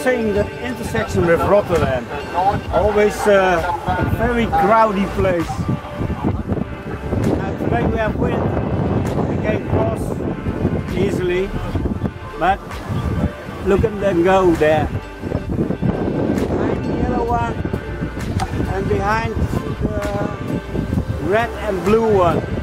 The intersection with Rotterdam. Always uh, a very crowded place. And today we have wind. We can cross easily, but look at them go there. Behind the yellow one and behind the red and blue one.